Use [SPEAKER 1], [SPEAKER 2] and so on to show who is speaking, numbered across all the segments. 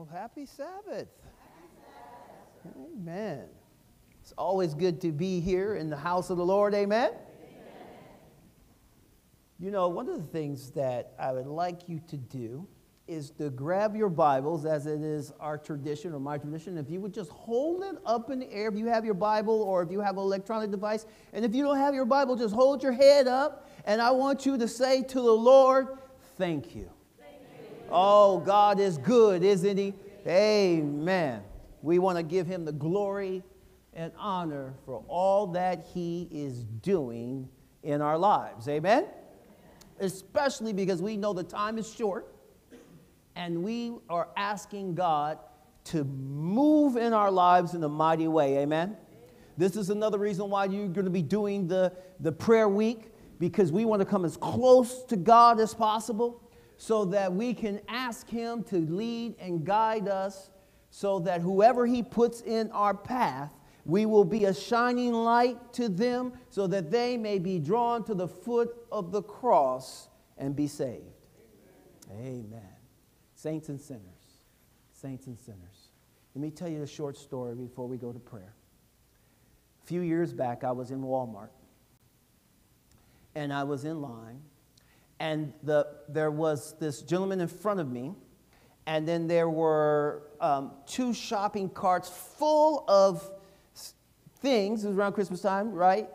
[SPEAKER 1] Well, happy Sabbath. Amen. It's always good to be here in the house of the Lord. Amen. You know, one of the things that I would like you to do is to grab your Bibles, as it is our tradition or my tradition. If you would just hold it up in the air, if you have your Bible or if you have an electronic device, and if you don't have your Bible, just hold your head up, and I want you to say to the Lord, Thank you. Oh, God is good, isn't He? Amen. We want to give Him the glory and honor for all that He is doing in our lives. Amen? Especially because we know the time is short and we are asking God to move in our lives in a mighty way. Amen? This is another reason why you're going to be doing the, the prayer week because we want to come as close to God as possible so that we can ask Him to lead and guide us so that whoever He puts in our path, we will be a shining light to them so that they may be drawn to the foot of the cross and be saved. Amen. Amen. Saints and sinners. Saints and sinners. Let me tell you a short story before we go to prayer. A few years back, I was in Walmart and I was in line and the, there was this gentleman in front of me, and then there were um, two shopping carts full of things. It was around Christmas time, right?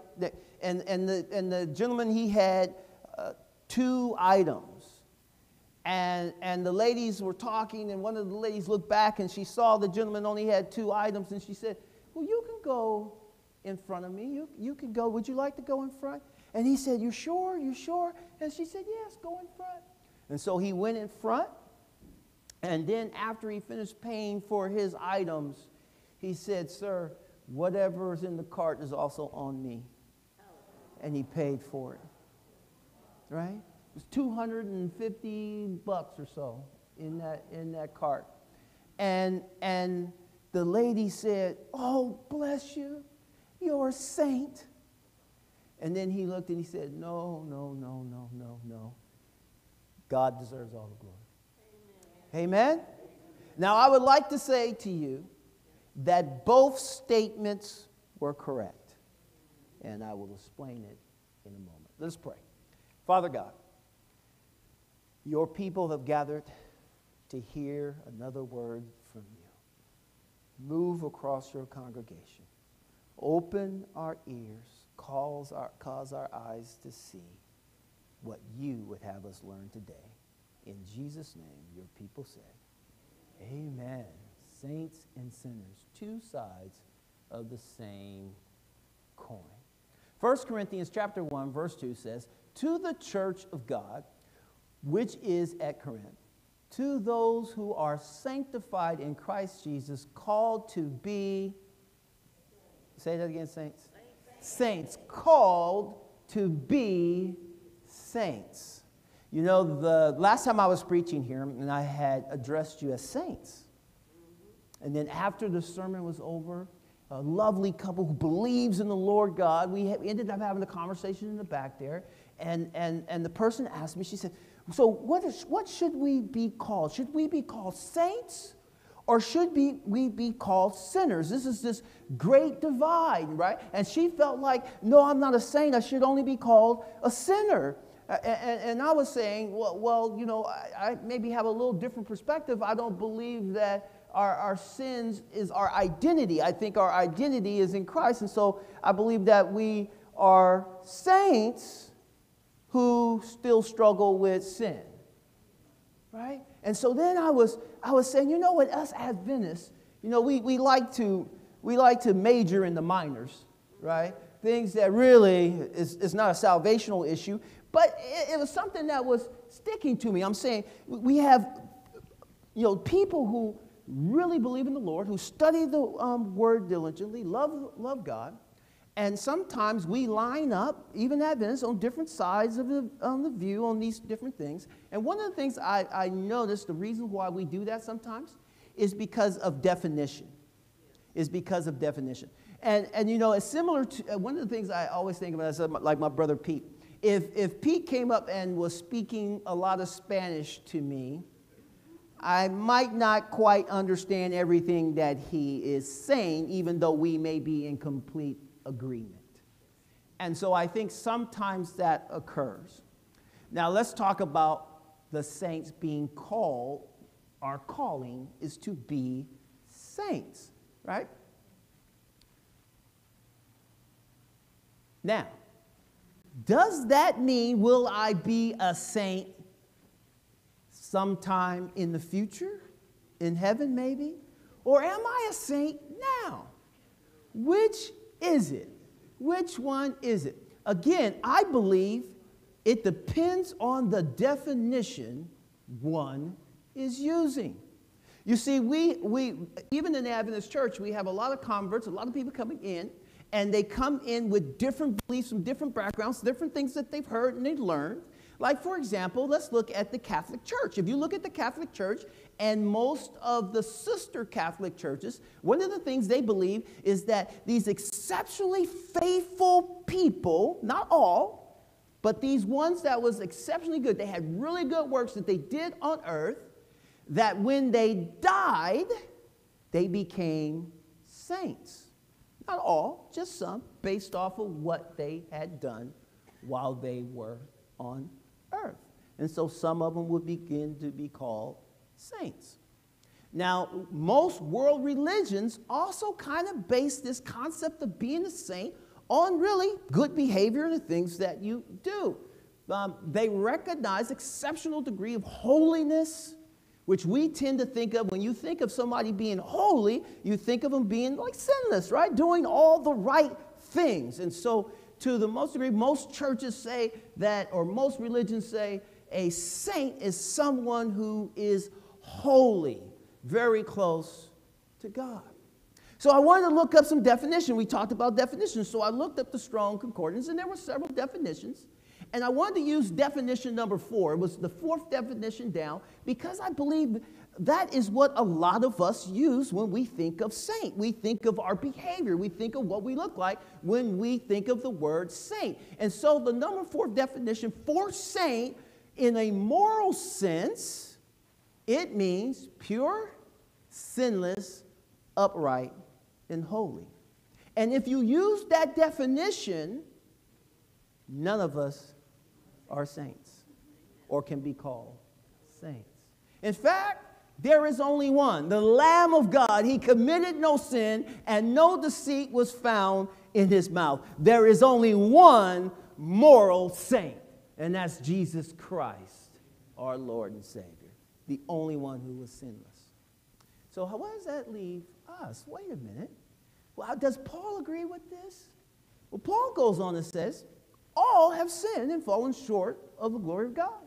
[SPEAKER 1] And, and, the, and the gentleman, he had uh, two items. And, and the ladies were talking, and one of the ladies looked back and she saw the gentleman only had two items, and she said, Well, you can go in front of me. You, you can go. Would you like to go in front? And he said, You sure? You sure? And she said, Yes, go in front. And so he went in front. And then after he finished paying for his items, he said, Sir, whatever is in the cart is also on me. And he paid for it. Right? It was 250 bucks or so in that, in that cart. And, and the lady said, Oh, bless you. You're a saint. And then he looked and he said, No, no, no, no, no, no. God deserves all the glory. Amen. Now, I would like to say to you that both statements were correct. And I will explain it in a moment. Let's pray. Father God, your people have gathered to hear another word from you. Move across your congregation. Open our ears calls our, cause our eyes to see what you would have us learn today. In Jesus' name, your people said, Amen. Saints and sinners, two sides of the same coin. 1 Corinthians chapter 1, verse 2 says, To the church of God, which is at Corinth, to those who are sanctified in Christ Jesus, called to be, say that again, saints saints, called to be saints. You know, the last time I was preaching here, and I had addressed you as saints. And then after the sermon was over, a lovely couple who believes in the Lord God, we, ended up having a conversation in the back there. And, and, and the person asked me, she said, So, what, is, what should we be called? Should we be called saints or should be, we be called sinners? This is this great divide, right? And she felt like, no, I'm not a saint. I should only be called a sinner. And, and I was saying, well, well you know, I, I, maybe have a little different perspective. I don't believe that our, our sins is our identity. I think our identity is in Christ. And so I believe that we are saints who still struggle with sin, right? And so then I was, I was saying, you know what, us Adventists, you know, we, we, like to, we like to major in the minors, right? Things that really is, is not a salvational issue, but it, it was something that was sticking to me. I'm saying we have, you know, people who really believe in the Lord, who study the um, word diligently, love, love God, and sometimes we line up, even Adventists, on different sides of the, on the view on these different things. And one of the things I, I noticed, the reason why we do that sometimes, is because of definition. Is because of definition. And, and you know, it's similar to uh, one of the things I always think about is like my brother Pete. If, if Pete came up and was speaking a lot of Spanish to me, I might not quite understand everything that he is saying, even though we may be in complete agreement. And so I think sometimes that occurs. Now let's talk about the saints being called. Our calling is to be saints, right? Now, does that mean will I be a saint sometime in the future? In heaven, maybe? Or am I a saint now? Which is it? Which one is it? Again, I believe it depends on the definition one is using. You see, we, we even in the Adventist church, we have a lot of converts, a lot of people coming in, and they come in with different beliefs from different backgrounds, different things that they've heard and they've learned. Like, for example, let's look at the Catholic Church. If you look at the Catholic Church and most of the sister Catholic churches, one of the things they believe is that these exceptionally faithful people, not all, but these ones that was exceptionally good, they had really good works that they did on earth, that when they died, they became saints. Not all, just some, based off of what they had done while they were on earth. And so some of them would begin to be called saints. Now, most world religions also kind of base this concept of being a saint on really good behavior and the things that you do. Um, they recognize exceptional degree of holiness, which we tend to think of when you think of somebody being holy, you think of them being like sinless, right? Doing all the right things. And so to the most degree, most churches say that, or most religions say, a saint is someone who is holy, very close to God. So I wanted to look up some definition. We talked about definitions. So I looked up the Strong Concordance, and there were several definitions. And I wanted to use definition number four. It was the fourth definition down because I believe that is what a lot of us use when we think of saint. We think of our behavior. We think of what we look like when we think of the word saint. And so the number four definition for saint in a moral sense, it means pure, sinless, upright, and holy. And if you use that definition, none of us are saints or can be called saints. In fact, there is only one, the Lamb of God. He committed no sin, and no deceit was found in his mouth. There is only one moral saint, and that's Jesus Christ, our Lord and Savior, the only one who was sinless. So, how does that leave us? Wait a minute. Well, does Paul agree with this? Well, Paul goes on and says, All have sinned and fallen short of the glory of God.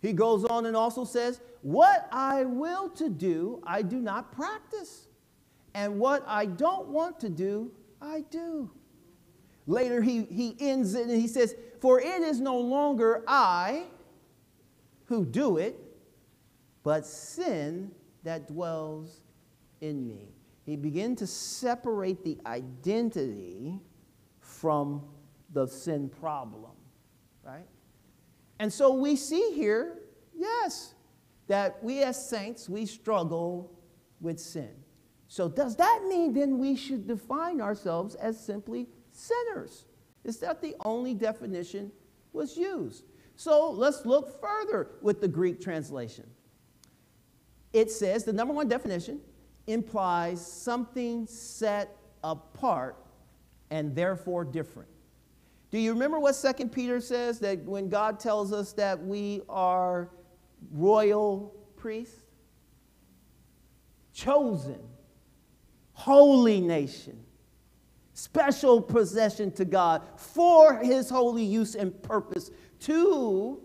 [SPEAKER 1] He goes on and also says, What I will to do, I do not practice. And what I don't want to do, I do. Later, he, he ends it and he says, For it is no longer I who do it, but sin that dwells in me. He began to separate the identity from the sin problem, right? And so we see here, yes, that we as saints, we struggle with sin. So does that mean then we should define ourselves as simply sinners? Is that the only definition was used? So let's look further with the Greek translation. It says the number one definition implies something set apart and therefore different. Do you remember what Second Peter says that when God tells us that we are royal priests? Chosen, holy nation, special possession to God for his holy use and purpose to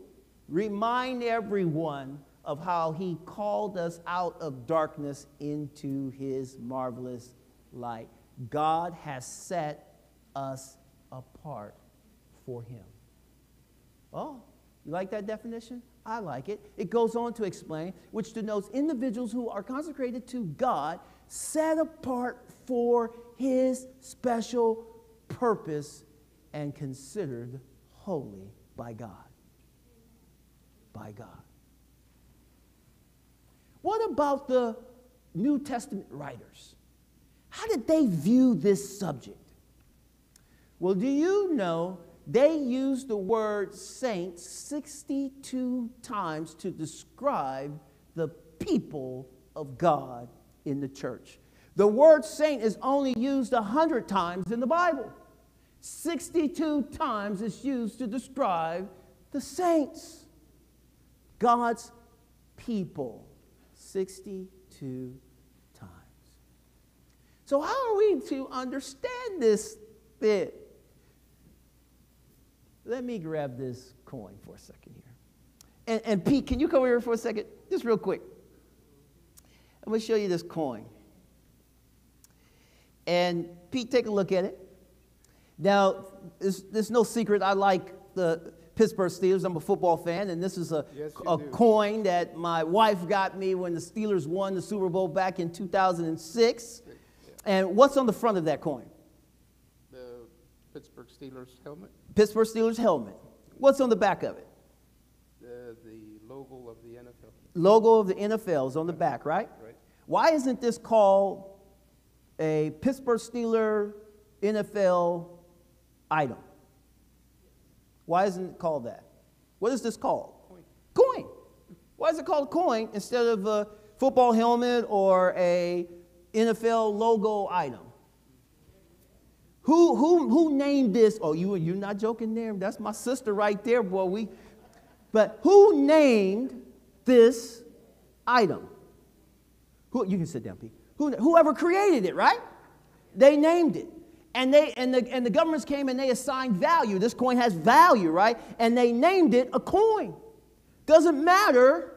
[SPEAKER 1] remind everyone of how he called us out of darkness into his marvelous light. God has set us apart for him. Oh, you like that definition? I like it. It goes on to explain, which denotes individuals who are consecrated to God, set apart for his special purpose, and considered holy by God. By God. What about the New Testament writers? How did they view this subject? Well, do you know they used the word saints 62 times to describe the people of God in the church? The word saint is only used 100 times in the Bible. 62 times it's used to describe the saints, God's people. 62 times. So, how are we to understand this bit? Let me grab this coin for a second here. And, and Pete, can you come over here for a second? Just real quick. I'm going to show you this coin. And Pete, take a look at it. Now, there's, there's no secret, I like the Pittsburgh Steelers. I'm a football fan, and this is a,
[SPEAKER 2] yes,
[SPEAKER 1] a coin that my wife got me when the Steelers won the Super Bowl back in 2006. Yeah. And what's on the front of that coin?
[SPEAKER 2] The Pittsburgh Steelers helmet.
[SPEAKER 1] Pittsburgh Steelers helmet. What's on the back of it?
[SPEAKER 2] The, the logo of the NFL.
[SPEAKER 1] Logo of the NFL is on the back, right?
[SPEAKER 2] Right.
[SPEAKER 1] Why isn't this called a Pittsburgh Steeler NFL item? Why isn't it called that? What is this called?
[SPEAKER 2] Coin.
[SPEAKER 1] Coin. Why is it called coin instead of a football helmet or a NFL logo item? Who, who, who named this? Oh, you, you're not joking there. That's my sister right there, boy. We, but who named this item? Who, you can sit down, Pete. Who, whoever created it, right? They named it and they and the and the governments came and they assigned value. This coin has value, right? And they named it a coin. Doesn't matter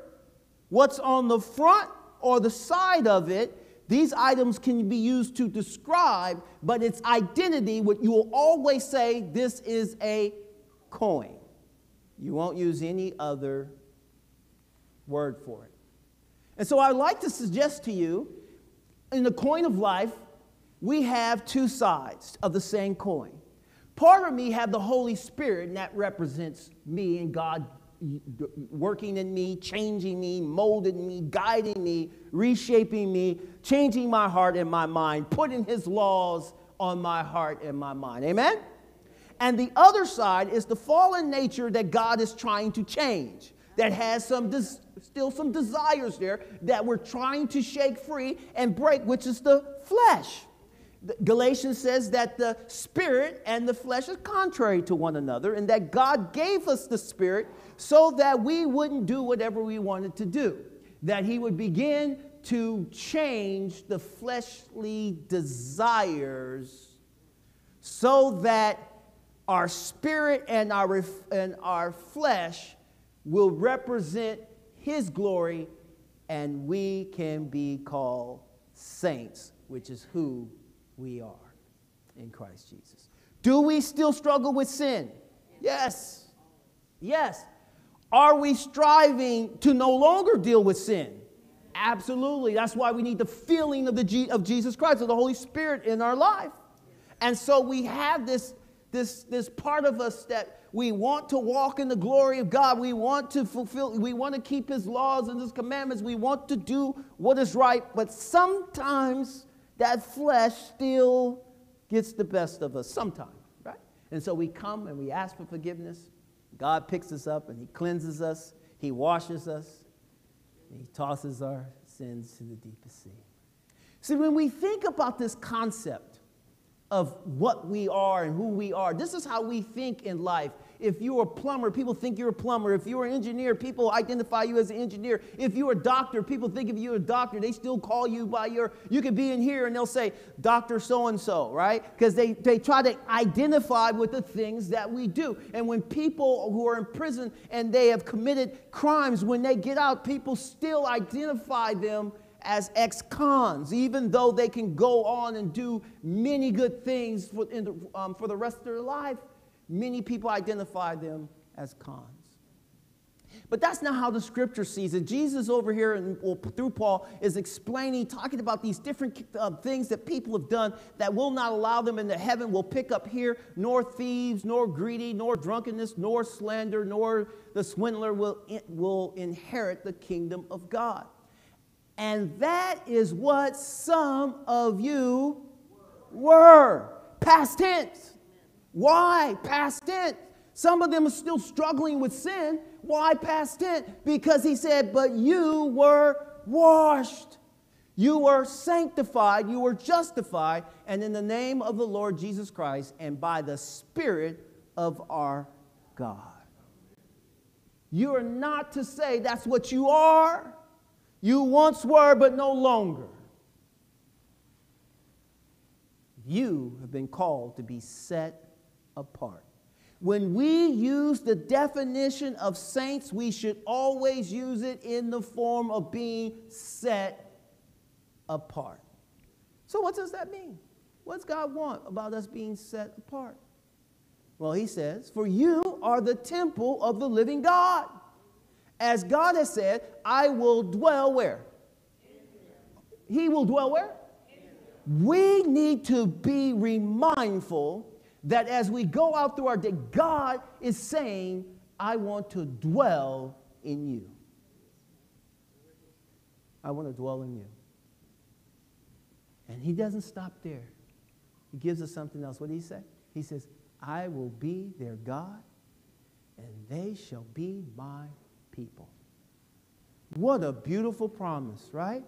[SPEAKER 1] what's on the front or the side of it. These items can be used to describe, but its identity, what you will always say, this is a coin. You won't use any other word for it. And so I'd like to suggest to you, in the coin of life, we have two sides of the same coin. Part of me have the Holy Spirit, and that represents me and God working in me, changing me, molding me, guiding me, reshaping me, changing my heart and my mind, putting His laws on my heart and my mind. Amen? And the other side is the fallen nature that God is trying to change, that has some des- still some desires there that we're trying to shake free and break, which is the flesh. Galatians says that the spirit and the flesh are contrary to one another, and that God gave us the spirit so that we wouldn't do whatever we wanted to do, that He would begin to change the fleshly desires so that our spirit and our, and our flesh will represent His glory and we can be called saints, which is who we are in Christ Jesus. Do we still struggle with sin? Yes. Yes. Are we striving to no longer deal with sin? Absolutely. That's why we need the feeling of, the G- of Jesus Christ, of the Holy Spirit in our life. And so we have this, this, this part of us that we want to walk in the glory of God. We want to fulfill, we want to keep His laws and His commandments. We want to do what is right. But sometimes that flesh still gets the best of us sometimes, right? And so we come and we ask for forgiveness. God picks us up and He cleanses us, He washes us, He tosses our sins to the deepest sea. See, when we think about this concept of what we are and who we are, this is how we think in life. If you're a plumber, people think you're a plumber. If you're an engineer, people identify you as an engineer. If you're a doctor, people think of you as a doctor. They still call you by your, you could be in here and they'll say, Dr. So and so, right? Because they, they try to identify with the things that we do. And when people who are in prison and they have committed crimes, when they get out, people still identify them as ex cons, even though they can go on and do many good things for, the, um, for the rest of their life. Many people identify them as cons. But that's not how the scripture sees it. Jesus, over here and through Paul, is explaining, talking about these different uh, things that people have done that will not allow them into heaven. Will pick up here nor thieves, nor greedy, nor drunkenness, nor slander, nor the swindler will, will inherit the kingdom of God. And that is what some of you were. Past tense. Why past tense? Some of them are still struggling with sin. Why past tense? Because he said, But you were washed. You were sanctified, you were justified, and in the name of the Lord Jesus Christ and by the Spirit of our God. You are not to say that's what you are. You once were, but no longer. You have been called to be set apart. When we use the definition of saints, we should always use it in the form of being set apart. So, what does that mean? What does God want about us being set apart? Well, He says, For you are the temple of the living God. As God has said, I will dwell where? He will dwell where? We need to be remindful that as we go out through our day, God is saying, I want to dwell in you. I want to dwell in you. And he doesn't stop there. He gives us something else. What did he say? He says, I will be their God, and they shall be my people. What a beautiful promise, right?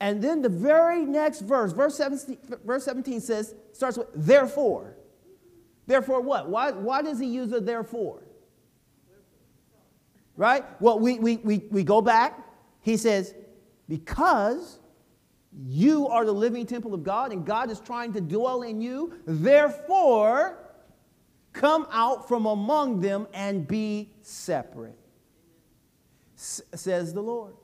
[SPEAKER 1] And then the very next verse, verse 17, verse 17 says, starts with, therefore. Therefore, what? Why, why does he use a therefore? Right? Well, we, we, we, we go back. He says, because you are the living temple of God and God is trying to dwell in you, therefore, come out from among them and be separate, says the Lord.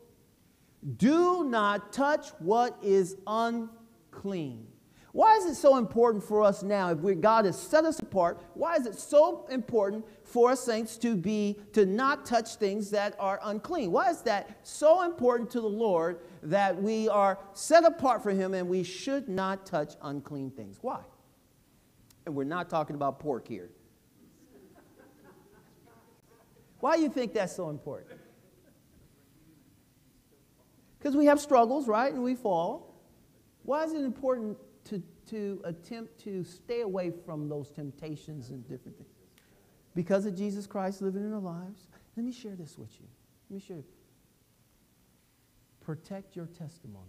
[SPEAKER 1] Do not touch what is unclean. Why is it so important for us now, if we, God has set us apart, why is it so important for us saints to be, to not touch things that are unclean? Why is that so important to the Lord that we are set apart for Him and we should not touch unclean things? Why? And we're not talking about pork here. Why do you think that's so important? Because we have struggles, right? And we fall. Why is it important to, to attempt to stay away from those temptations and different things? Because of Jesus Christ living in our lives. Let me share this with you. Let me share. Protect your testimony.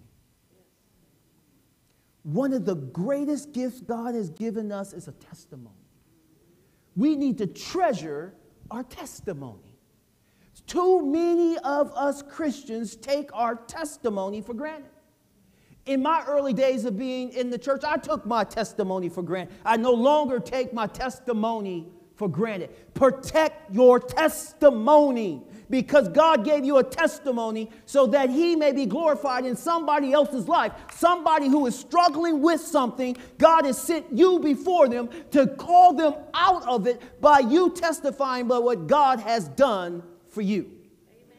[SPEAKER 1] One of the greatest gifts God has given us is a testimony. We need to treasure our testimony. Too many of us Christians take our testimony for granted. In my early days of being in the church, I took my testimony for granted. I no longer take my testimony for granted. Protect your testimony because God gave you a testimony so that He may be glorified in somebody else's life. Somebody who is struggling with something, God has sent you before them to call them out of it by you testifying about what God has done for you. Amen.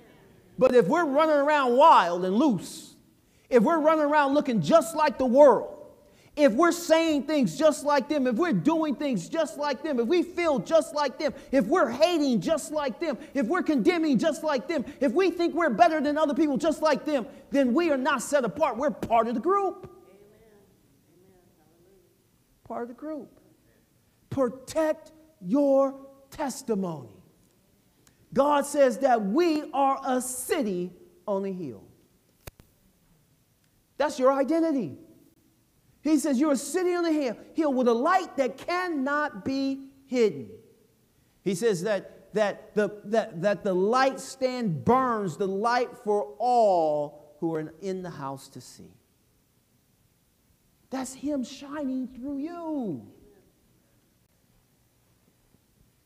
[SPEAKER 1] But if we're running around wild and loose, if we're running around looking just like the world, if we're saying things just like them, if we're doing things just like them, if we feel just like them, if we're hating just like them, if we're condemning just like them, if we think we're better than other people just like them, then we are not set apart. We're part of the group. Amen. Part of the group. Protect your testimony. God says that we are a city on a hill. That's your identity. He says you're a city on a hill, hill with a light that cannot be hidden. He says that, that, the, that, that the light stand burns the light for all who are in the house to see. That's Him shining through you.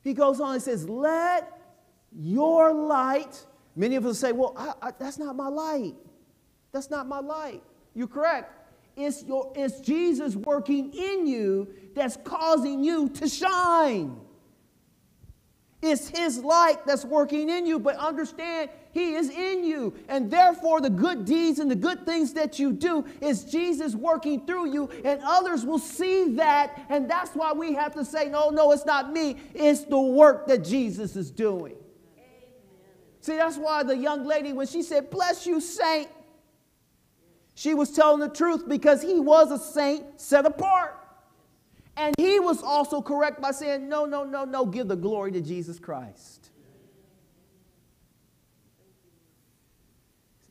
[SPEAKER 1] He goes on and says, Let your light. Many of us say, Well, I, I, that's not my light. That's not my light. You're correct. It's, your, it's Jesus working in you that's causing you to shine. It's His light that's working in you, but understand He is in you. And therefore, the good deeds and the good things that you do is Jesus working through you, and others will see that. And that's why we have to say, No, no, it's not me, it's the work that Jesus is doing. See, that's why the young lady, when she said, Bless you, saint, She was telling the truth because he was a saint set apart. And he was also correct by saying, No, no, no, no, give the glory to Jesus Christ.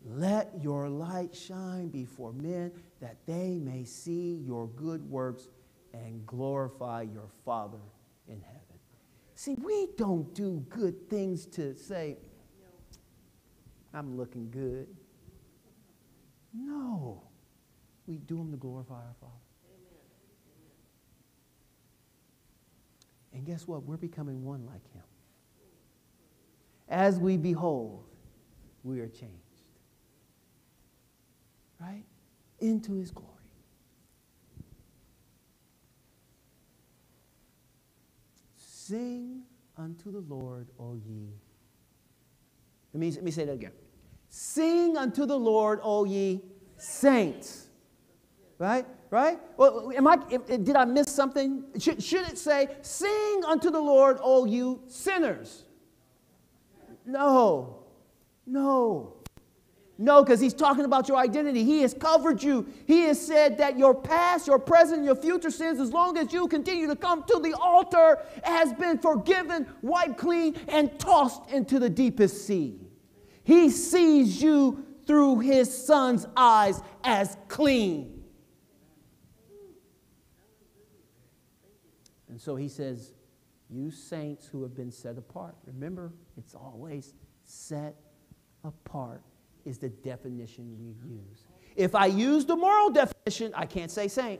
[SPEAKER 1] Let your light shine before men that they may see your good works and glorify your Father in heaven. See, we don't do good things to say, I'm looking good. No. We do them to glorify our Father. And guess what? We're becoming one like Him. As we behold, we are changed. Right? Into His glory. Sing unto the Lord, O ye. Let me, let me say that again. Sing unto the Lord, O ye saints. Right? Right? Well, am I, did I miss something? Should, should it say, Sing unto the Lord, O you sinners? No. No. No, because he's talking about your identity. He has covered you. He has said that your past, your present, your future sins, as long as you continue to come to the altar, has been forgiven, wiped clean, and tossed into the deepest sea. He sees you through his son's eyes as clean. And so he says, You saints who have been set apart. Remember, it's always set apart is the definition we use. If I use the moral definition, I can't say saint.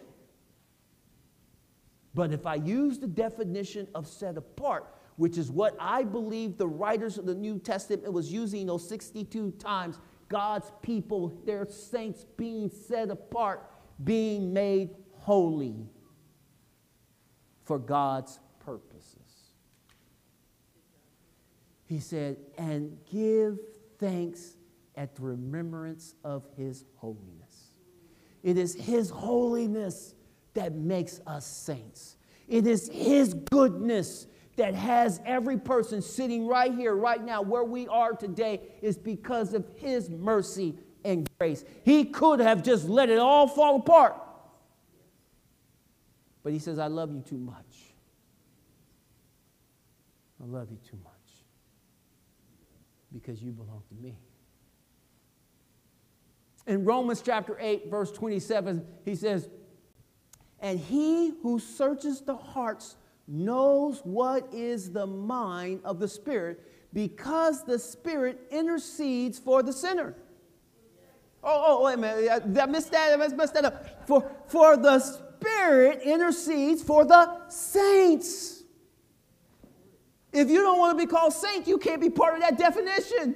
[SPEAKER 1] But if I use the definition of set apart, which is what I believe the writers of the New Testament was using those 62 times, God's people, their saints being set apart, being made holy for God's purposes. He said, and give thanks at the remembrance of his holiness. It is his holiness that makes us saints. It is his goodness that has every person sitting right here, right now, where we are today, is because of his mercy and grace. He could have just let it all fall apart. But he says, I love you too much. I love you too much because you belong to me. In Romans chapter 8, verse 27, he says, And he who searches the hearts knows what is the mind of the Spirit, because the Spirit intercedes for the sinner. Oh, oh, wait a minute. I missed that. I messed that up. For, for the Spirit intercedes for the saints. If you don't want to be called saint, you can't be part of that definition.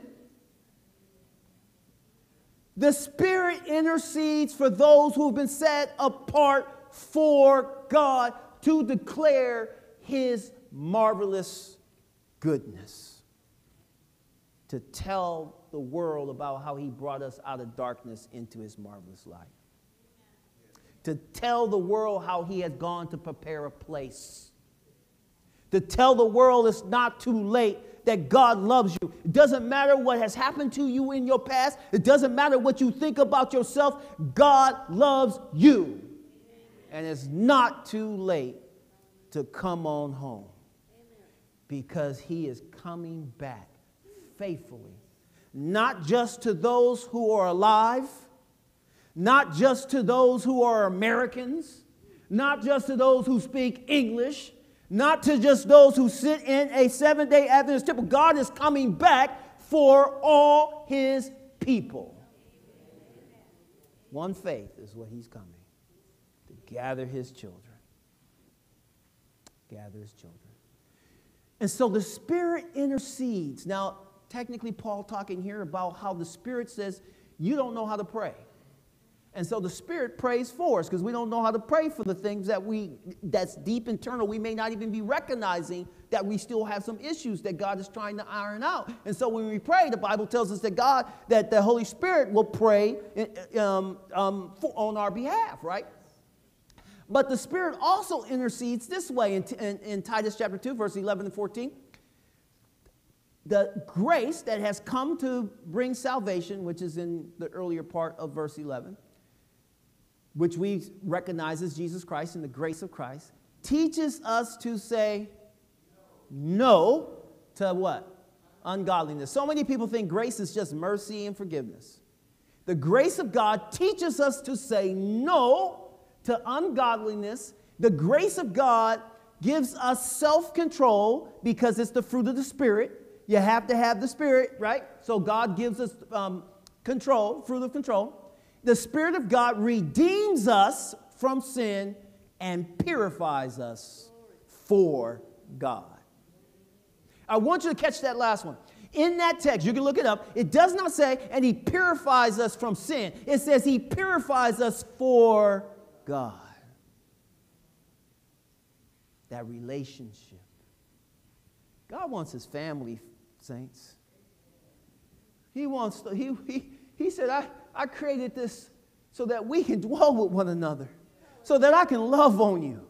[SPEAKER 1] The Spirit intercedes for those who have been set apart for God to declare His marvelous goodness, to tell the world about how He brought us out of darkness into His marvelous light, to tell the world how He has gone to prepare a place, to tell the world it's not too late that God loves you. It doesn't matter what has happened to you in your past, it doesn't matter what you think about yourself. God loves you. And it's not too late to come on home. Because He is coming back faithfully, not just to those who are alive, not just to those who are Americans, not just to those who speak English, not to just those who sit in a seven day Adventist temple. God is coming back for all his people. One faith is what he's coming gather his children. Gather his children. And so the Spirit intercedes. Now, technically, Paul talking here about how the Spirit says, You don't know how to pray. And so the Spirit prays for us because we don't know how to pray for the things that we that's deep internal. We may not even be recognizing that we still have some issues that God is trying to iron out. And so when we pray, the Bible tells us that God, that the Holy Spirit will pray um, um, for, on our behalf, right? But the Spirit also intercedes this way in, in, in Titus chapter 2, verse 11 and 14 the grace that has come to bring salvation, which is in the earlier part of verse 11, which we recognize as Jesus Christ and the grace of Christ, teaches us to say no to what? Ungodliness. So many people think grace is just mercy and forgiveness. The grace of God teaches us to say no to ungodliness. The grace of God gives us self control because it's the fruit of the Spirit. You have to have the Spirit, right? So God gives us um, control, fruit of control. The Spirit of God redeems us from sin and purifies us for God. I want you to catch that last one. In that text, you can look it up, it does not say, and he purifies us from sin. It says he purifies us for God. That relationship. God wants his family, saints. He wants, to, he, he, he said, I, I created this so that we can dwell with one another, so that I can love on you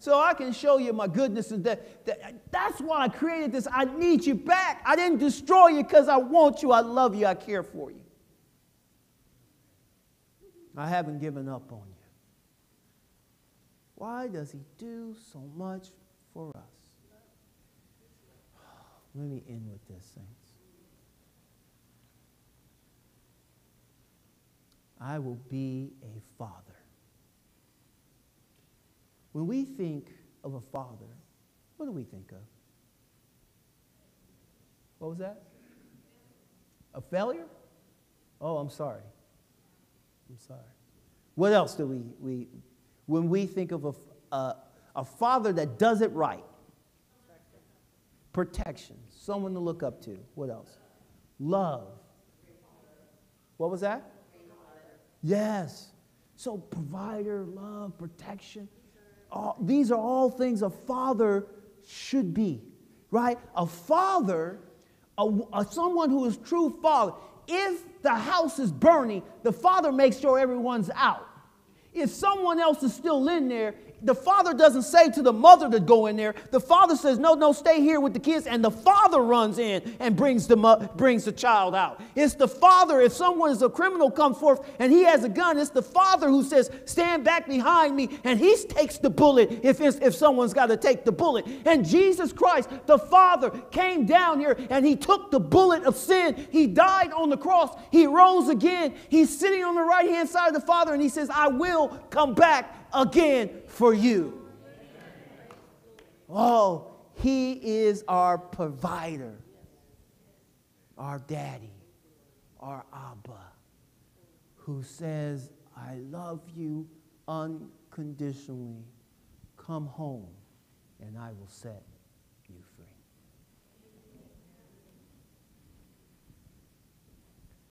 [SPEAKER 1] so I can show you my goodness. And that, that, that's why I created this. I need you back. I didn't destroy you because I want you. I love you. I care for you. I haven't given up on you. Why does he do so much for us? Let me end with this, saints. I will be a father. When we think of a father, what do we think of? What was that? A failure? Oh, I'm sorry. I'm sorry. What else do we, we when we think of a, a, a father that does it right? Protection. Someone to look up to. What else? Love. What was that? Yes. So, provider, love, protection all, these are all things a father should be, right? A father, a, a, someone who is true father. If the house is burning, the father makes sure everyone's out. If someone else is still in there, the father doesn't say to the mother to go in there. The father says, No, no, stay here with the kids. And the father runs in and brings the, brings the child out. It's the father, if someone is a criminal comes forth and he has a gun, it's the father who says, Stand back behind me. And he takes the bullet if, if someone's got to take the bullet. And Jesus Christ, the father, came down here and he took the bullet of sin. He died on the cross. He rose again. He's sitting on the right hand side of the father and he says, I will come back again for you. Oh, He is our provider, our daddy, our Abba, who says, I love you unconditionally. Come home, and I will set